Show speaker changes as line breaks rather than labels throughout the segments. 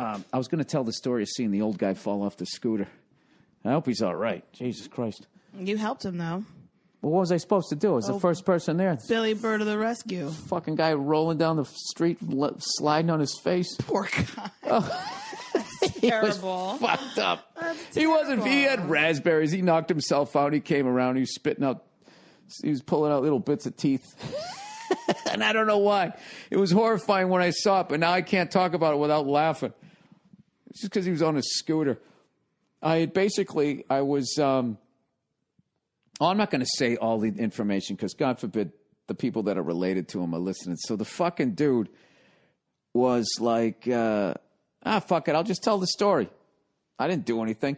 um, I was going to tell the story of seeing the old guy fall off the scooter. I hope he's all right. Jesus Christ.
You helped him though.
Well, what was I supposed to do? I was the first person there.
Billy Burr of the rescue.
Fucking guy rolling down the street, sliding on his face.
Poor guy.
He was
Terrible.
fucked up. He wasn't. He had raspberries. He knocked himself out. He came around. He was spitting out. He was pulling out little bits of teeth. and I don't know why. It was horrifying when I saw it, but now I can't talk about it without laughing. Just because he was on a scooter. I had basically, I was. Um, oh, I'm not going to say all the information because God forbid the people that are related to him are listening. So the fucking dude was like, uh, ah, fuck it. I'll just tell the story. I didn't do anything.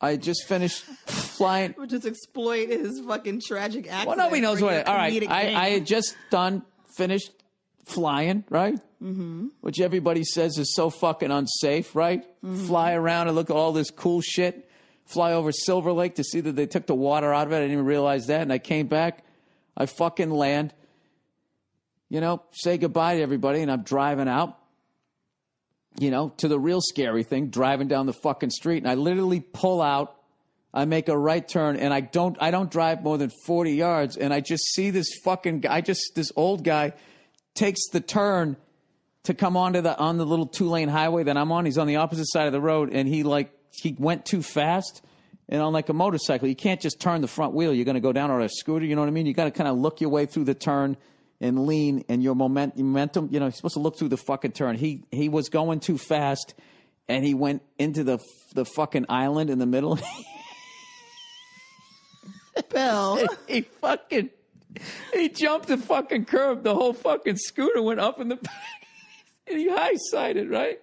I just finished flying.
Would just exploit his fucking tragic accident.
Well, nobody knows what. It, all right, I. I had just done finished flying, right? Mm-hmm. Which everybody says is so fucking unsafe, right? Fly around and look at all this cool shit. Fly over Silver Lake to see that they took the water out of it. I didn't even realize that, and I came back. I fucking land. You know, say goodbye to everybody, and I'm driving out. You know, to the real scary thing, driving down the fucking street, and I literally pull out. I make a right turn and I don't I don't drive more than 40 yards and I just see this fucking guy I just this old guy takes the turn to come onto the on the little two lane highway that I'm on. He's on the opposite side of the road and he like he went too fast. And on like a motorcycle, you can't just turn the front wheel. You're going to go down on a scooter. You know what I mean? You got to kind of look your way through the turn and lean and your moment, momentum. You know, you're supposed to look through the fucking turn. He he was going too fast, and he went into the the fucking island in the middle.
Bill.
he fucking he jumped the fucking curb. The whole fucking scooter went up in the back, and he high sided right.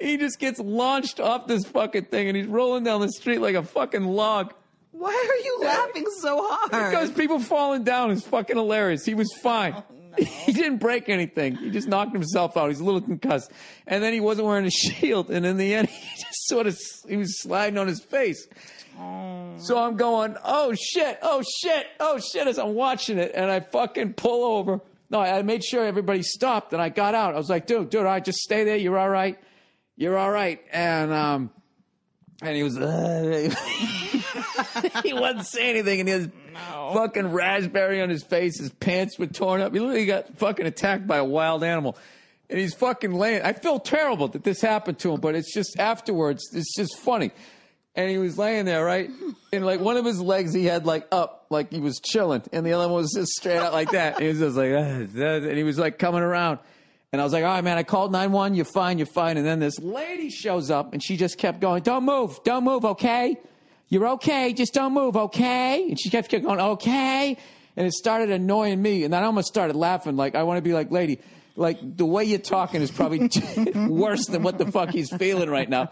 He just gets launched off this fucking thing, and he's rolling down the street like a fucking log.
Why are you laughing so hard?
Because people falling down is fucking hilarious. He was fine. Oh, he didn't break anything. He just knocked himself out. He's a little concussed. And then he wasn't wearing a shield. And in the end, he just sort of, he was sliding on his face. So I'm going, oh shit, oh shit, oh shit, as I'm watching it. And I fucking pull over. No, I made sure everybody stopped and I got out. I was like, dude, dude, all right, just stay there. You're all right. You're all right. And, um, and he was, he wasn't saying anything, and he had fucking raspberry on his face. His pants were torn up. He literally got fucking attacked by a wild animal, and he's fucking laying. I feel terrible that this happened to him, but it's just afterwards. It's just funny. And he was laying there, right? And like one of his legs, he had like up, like he was chilling, and the other one was just straight out like that. And he was just like, and he was like coming around. And I was like, all right, man, I called 911. You're fine. You're fine. And then this lady shows up and she just kept going, don't move. Don't move. Okay. You're okay. Just don't move. Okay. And she kept, kept going, okay. And it started annoying me. And then I almost started laughing. Like, I want to be like, lady, like the way you're talking is probably worse than what the fuck he's feeling right now.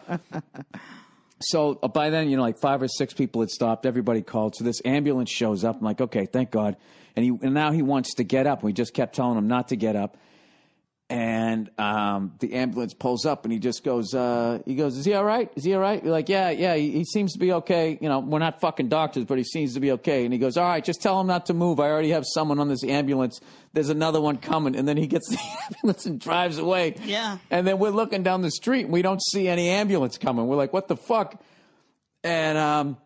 So uh, by then, you know, like five or six people had stopped. Everybody called. So this ambulance shows up. I'm like, okay, thank God. And he and now he wants to get up. We just kept telling him not to get up. And um, the ambulance pulls up, and he just goes, uh, he goes, is he all right? Is he all right? We're like, yeah, yeah, he, he seems to be okay. You know, we're not fucking doctors, but he seems to be okay. And he goes, all right, just tell him not to move. I already have someone on this ambulance. There's another one coming. And then he gets the ambulance and drives away.
Yeah.
And then we're looking down the street, and we don't see any ambulance coming. We're like, what the fuck? And um,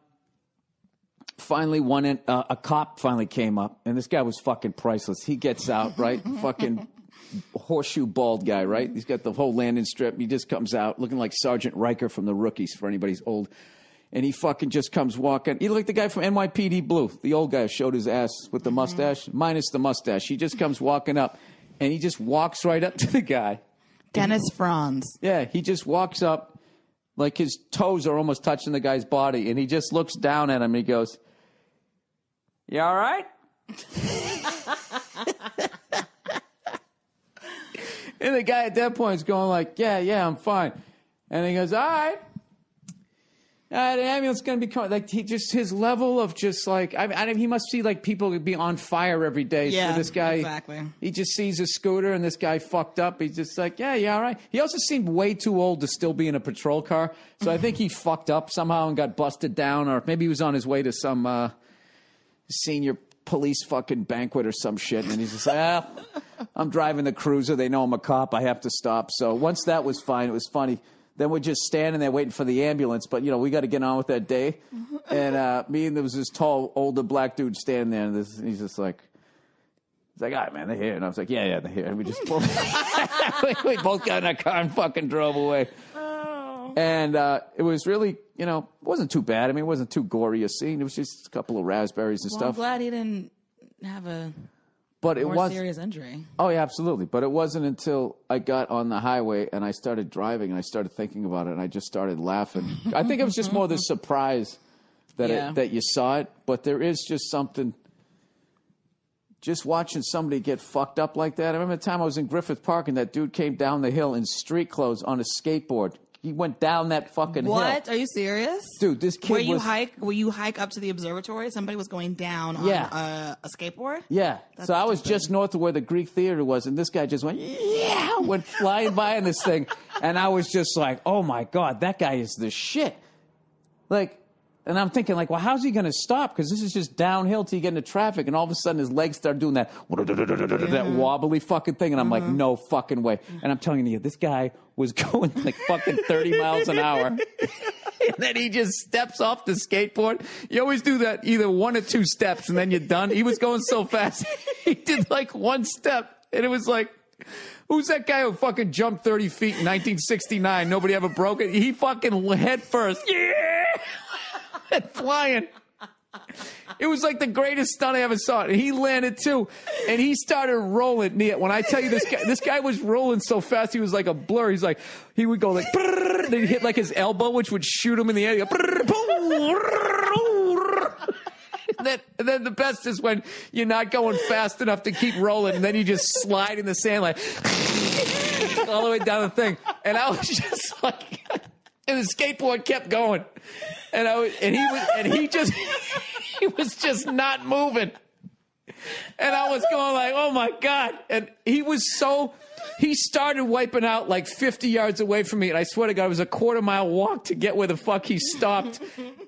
finally, one in, uh, a cop finally came up, and this guy was fucking priceless. He gets out, right? fucking horseshoe bald guy, right? He's got the whole landing strip. He just comes out looking like Sergeant Ryker from the Rookies, for anybody's old. And he fucking just comes walking. He looked like the guy from NYPD Blue, the old guy showed his ass with the mustache, minus the mustache. He just comes walking up, and he just walks right up to the guy.
Dennis Franz.
Yeah, he just walks up, like his toes are almost touching the guy's body, and he just looks down at him and he goes, You all right? and the guy at that point is going like, Yeah, yeah, I'm fine. And he goes, All right. All right, the ambulance going to be coming. Like he just his level of just like I, I he must see like people be on fire every day.
Yeah,
so this guy
exactly.
he just sees a scooter and this guy fucked up. He's just like, yeah, yeah, all right. He also seemed way too old to still be in a patrol car. So I think he fucked up somehow and got busted down, or maybe he was on his way to some uh, senior police fucking banquet or some shit, and he's just like, ah, I'm driving the cruiser. They know I'm a cop. I have to stop. So once that was fine, it was funny. Then we're just standing there waiting for the ambulance, but you know we got to get on with that day. And uh, me and there was this tall, older black dude standing there, and, this, he's just like. He's like, all right, man, they're here. And I was like, yeah, yeah, they're here. And we just pulled. we, both got in our car and fucking drove away. And uh, it was really, you know, it wasn't too bad. I mean, it wasn't too gory a scene. It was just a couple of raspberries and
Well, I'm
stuff.
glad he didn't have a
But it
more
was.
serious injury.
Oh, yeah, absolutely. But it wasn't until I got on the highway and I started driving and I started thinking about it and I just started laughing. I think it was just more the surprise that
Yeah.
it, that you saw it. But there is just something. Just watching somebody get fucked up like that. I remember the time I was in Griffith Park and that dude came down the hill in street clothes on a skateboard. He went down that fucking hill.
What? Are you serious?
Dude, this kid
Where you
was
hike? Where you hike up to the observatory? Somebody was going down on
Yeah.
a, a skateboard.
Yeah.
That's
so I was
stupid.
just north of where the Greek theater was, and this guy just went, yeah, went flying by in this thing. And I was just like, oh my God, that guy is the shit. Like, and I'm thinking, like, well, how's he going to stop? Because this is just downhill till you get into traffic. And all of a sudden, his legs start doing that, that wobbly fucking thing. And I'm like, mm-hmm. no fucking way. And I'm telling you, this guy was going like fucking 30 miles an hour. and then he just steps off the skateboard. You always do that either one or two steps and then you're done. He was going so fast. he did like one step and it was like, who's that guy who fucking jumped 30 feet in 1969? Nobody ever broke it. He fucking head first. Yeah! And flying. It was like the greatest stunt I ever saw. And he landed too. And he started rolling. When I tell you this guy, this guy was rolling so fast, he was like a blur. He's like, he would go like, then he'd hit like his elbow, which would shoot him in the air. And then, and then the best is when you're not going fast enough to keep rolling, and then you just slide in the sand like all the way down the thing. And I was just like, and the skateboard kept going, and I was, and he was, and he just, he was just not moving. And I was going like, oh my God. And he was so, he started wiping out like 50 yards away from me. And I swear to God, it was a quarter mile walk to get where the fuck he stopped.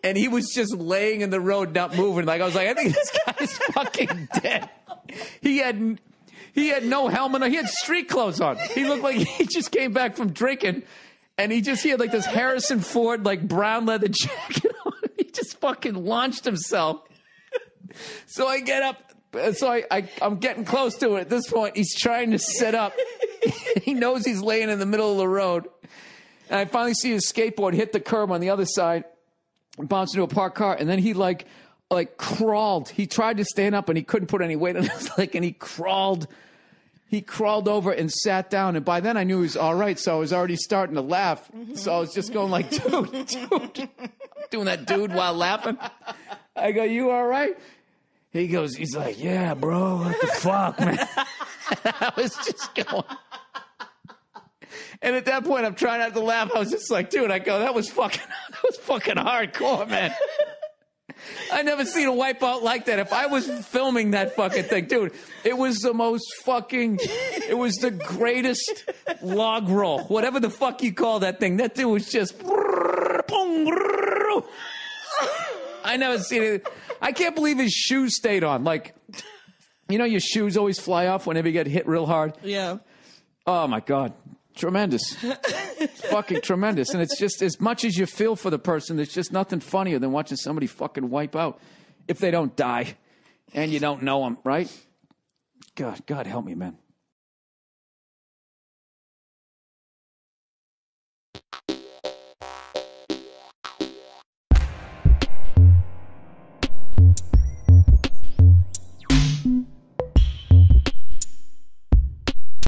And he was just laying in the road, not moving. Like, I was like, I think this guy's fucking dead. He had, he had no helmet on. He had street clothes on. He looked like he just came back from drinking. And he just, he had like this Harrison Ford, like brown leather jacket on. He just fucking launched himself. So I get up. So I, I I'm getting close to it. At this point, he's trying to sit up. he knows he's laying in the middle of the road. And I finally see his skateboard hit the curb on the other side, and bounce into a parked car, and then he like like crawled. He tried to stand up and he couldn't put any weight on his leg, and he crawled. He crawled over and sat down, and by then I knew he was all right. So I was already starting to laugh. So I was just going like, "Dude, dude," doing that dude while laughing. I go, "You all right?" He goes, he's like, yeah, bro, what the fuck, man? I was just going. And at that point, I'm trying not to laugh. I was just like, dude, I go, that was fucking, that was fucking hardcore, man. I never seen a wipeout like that. If I was filming that fucking thing, dude, it was the most fucking, it was the greatest log roll, whatever the fuck you call that thing. That dude was just. I never seen it. I can't believe his shoes stayed on. Like, you know, your shoes always fly off whenever you get hit real hard.
Yeah.
Oh my god, tremendous, fucking tremendous. And it's just as much as you feel for the person, there's just nothing funnier than watching somebody fucking wipe out if they don't die, and you don't know them, right? God, God help me, man.